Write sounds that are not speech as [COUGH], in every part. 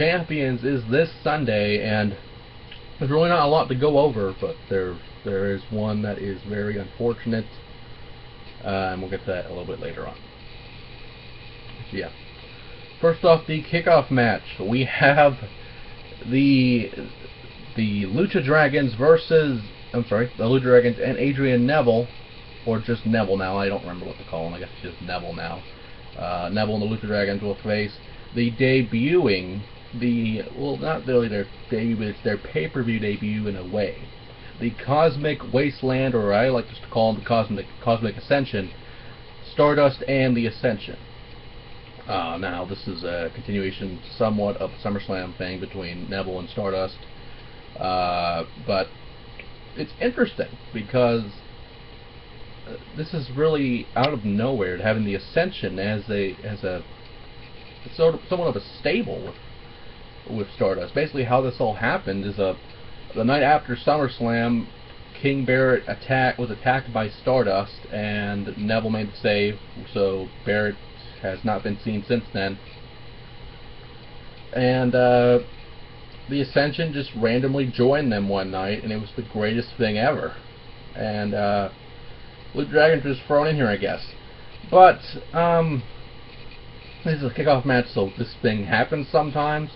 Champions is this Sunday, and there's really not a lot to go over, but there there is one that is very unfortunate, uh, and we'll get to that a little bit later on. So yeah. First off, the kickoff match. We have the the Lucha Dragons versus I'm sorry, the Lucha Dragons and Adrian Neville, or just Neville now. I don't remember what to call him. I guess it's just Neville now. Uh, Neville and the Lucha Dragons will face the debuting the well, not really their debut, but it's their pay-per-view debut in a way. The Cosmic Wasteland, or I like to call them the Cosmic Cosmic Ascension, Stardust and the Ascension. Uh, now, this is a continuation somewhat of the SummerSlam thing between Neville and Stardust. Uh, but it's interesting because uh, this is really out of nowhere having the Ascension as a as a sort of somewhat of a stable with with Stardust. Basically, how this all happened is a the night after SummerSlam, King Barrett attack was attacked by Stardust, and Neville made the save. So Barrett has not been seen since then. And uh, the Ascension just randomly joined them one night, and it was the greatest thing ever. And uh, Lucha Dragon was thrown in here, I guess. But um, this is a kickoff match, so this thing happens sometimes.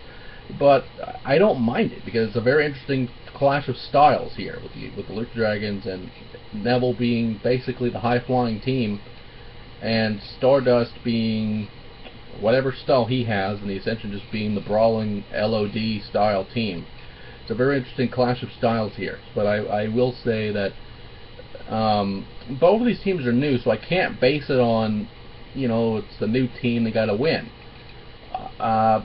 But I don't mind it because it's a very interesting clash of styles here with the with the Lucha Dragons and Neville being basically the high flying team and Stardust being whatever style he has, and the Ascension just being the brawling LOD style team. It's a very interesting clash of styles here, but I, I will say that um, both of these teams are new, so I can't base it on, you know, it's the new team, they got to win. Uh,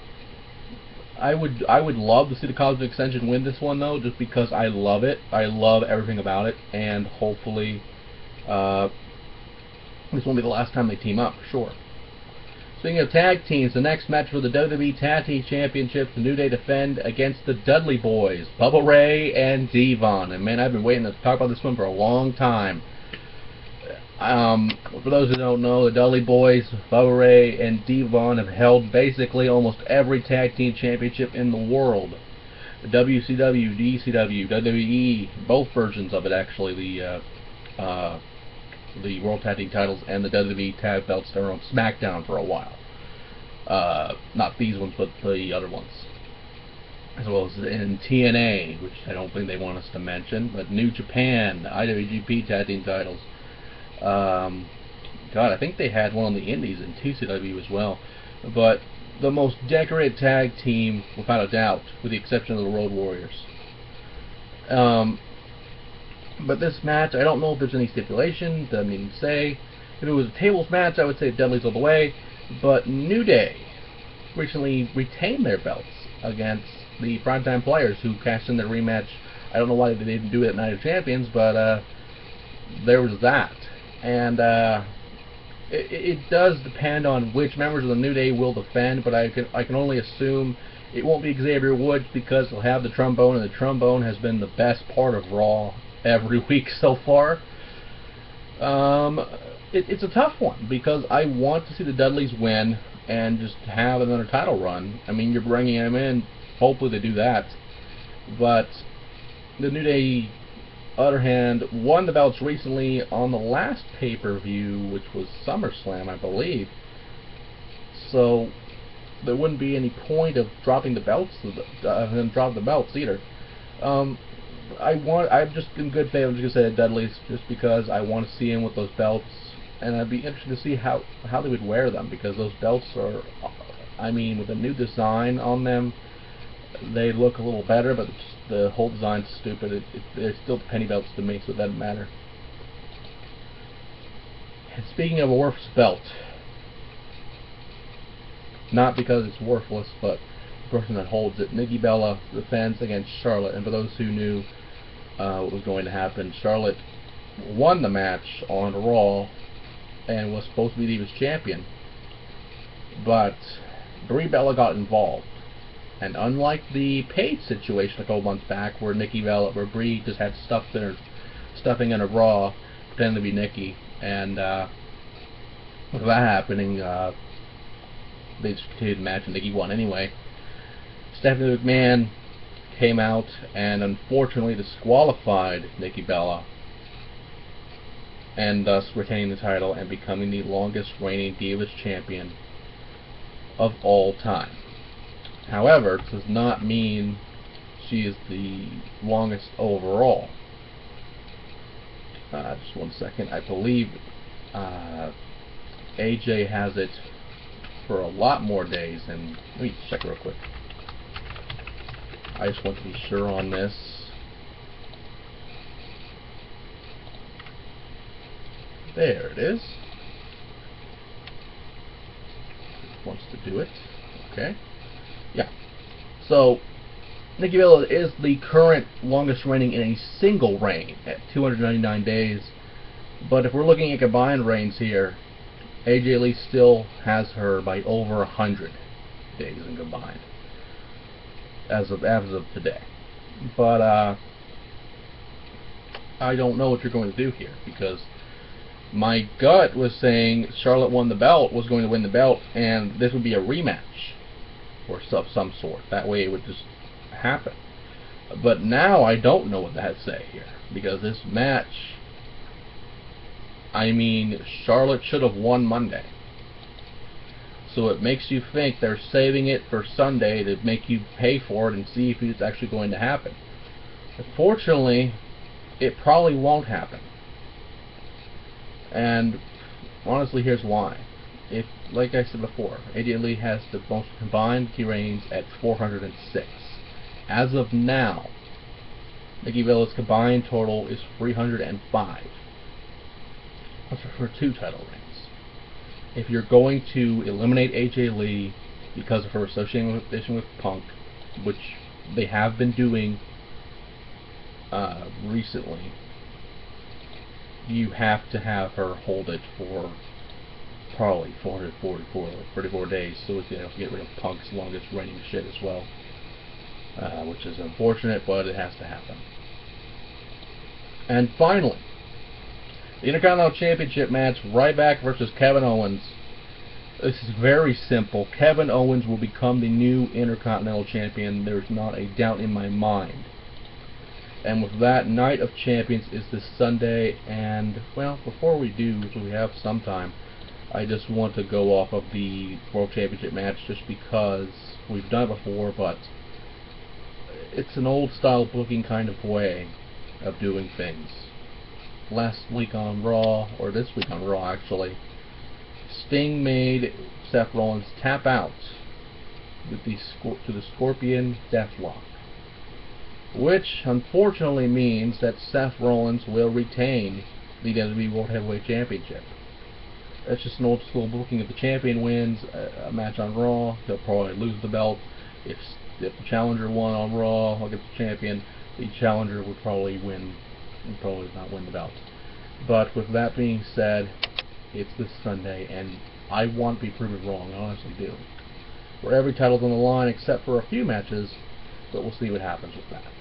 I would I would love to see the Cosmic Ascension win this one though, just because I love it. I love everything about it, and hopefully uh, this won't be the last time they team up, for sure. Speaking of tag teams, the next match for the WWE Tag Team Championships, the New Day defend against the Dudley Boys, Bubba Ray and Devon. And man, I've been waiting to talk about this one for a long time. Um, for those who don't know, the Dudley Boys, Bubba Ray, and Devon have held basically almost every tag team championship in the world. The WCW, ECW, WWE, both versions of it actually. The uh, uh, the World Tag Team titles and the WWE Tag belts that were on SmackDown for a while. Uh, not these ones, but the other ones. As well as in TNA, which I don't think they want us to mention, but New Japan, IWGP Tag Team titles. Um, God, I think they had one on the Indies in TCW as well. But the most decorated tag team, without a doubt, with the exception of the Road Warriors. Um, but this match, I don't know if there's any stipulation, doesn't even say. If it was a tables match, I would say Dudley's all the way. But New Day recently retained their belts against the Primetime Players, who cashed in their rematch. I don't know why they didn't do it at Night of Champions, but uh, there was that. And uh, it, it does depend on which members of the New Day will defend, but I can I can only assume it won't be Xavier Woods because he'll have the trombone, and the trombone has been the best part of Raw every [LAUGHS] week so far. Um, it, it's a tough one because I want to see the Dudleys win and just have another title run. I mean, you're bringing them in. Hopefully, they do that. But the New Day, other hand, won the belts recently on the last pay-per-view, which was SummerSlam, I believe. So there wouldn't be any point of dropping the belts, uh, them drop the belts either. Um, I want. I'm just in good faith. I'm just gonna say Dudley's just because I want to see him with those belts, and I'd be interested to see how how they would wear them because those belts are. I mean, with a new design on them, they look a little better, but the whole design's stupid. It, it, they're still penny belts to me, so it doesn't matter. And speaking of a worthless belt, not because it's worthless, but the person that holds it, Nikki Bella defends against Charlotte. And for those who knew uh, what was going to happen. Charlotte won the match on Raw and was supposed to be the Divas champion, but Brie Bella got involved. And unlike the Paige situation a couple months back, where Nikki Bella, where Brie just had stuff in her, stuffing in a bra, pretending to be Nikki, and uh, with that happening, uh, they just continued the match and Nikki won anyway. Stephanie McMahon came out and unfortunately disqualified Nikki Bella and thus retaining the title and becoming the longest reigning Divas champion of all time. However, it does not mean she is the longest overall. Uh, just one second. I believe uh, AJ has it for a lot more days. And let me check real quick. I just want to be sure on this. There it is. Wants to do it. Okay. Yeah. So, Nikki Bella is the current longest reigning in a single reign at 299 days. But if we're looking at combined reigns here, AJ Lee still has her by over 100 days in combined as of as of today. But uh, I don't know what you're going to do here because my gut was saying Charlotte won the belt, was going to win the belt, and this would be a rematch or of some sort. That way it would just happen. But now I don't know what to say here because this match. I mean, Charlotte should have won Monday. So it makes you think they're saving it for Sunday to make you pay for it and see if it's actually going to happen. Unfortunately, it probably won't happen. And honestly, here's why. If, like I said before, AJ Lee has the most combined key reigns at 406. As of now, Nikki Bella's combined total is 305 for two title reigns. If you're going to eliminate AJ Lee because of her association with Punk, which they have been doing uh, recently, you have to have her hold it for probably 444 34 days so we can get rid of Punk's longest reigning shit as well. Uh, which is unfortunate, but it has to happen. And finally, the Intercontinental Championship match, Ryback versus Kevin Owens. This is very simple. Kevin Owens will become the new Intercontinental Champion. There's not a doubt in my mind. And with that, Night of Champions is this Sunday. And, well, before we do, we have some time, I just want to go off of the World Championship match just because we've done it before, but it's an old style booking kind of way of doing things. Last week on Raw, or this week on Raw actually, Sting made Seth Rollins tap out with the to the Scorpion Deathlock, which unfortunately means that Seth Rollins will retain the WWE World Heavyweight Championship. That's just an old school booking. If the champion wins a, a match on Raw, he'll probably lose the belt. If if the challenger won on Raw against the champion, the challenger would probably win, and probably not win the belt. But with that being said, it's this Sunday, and I want to be proven wrong. I honestly do. Where every title's on the line except for a few matches, but we'll see what happens with that.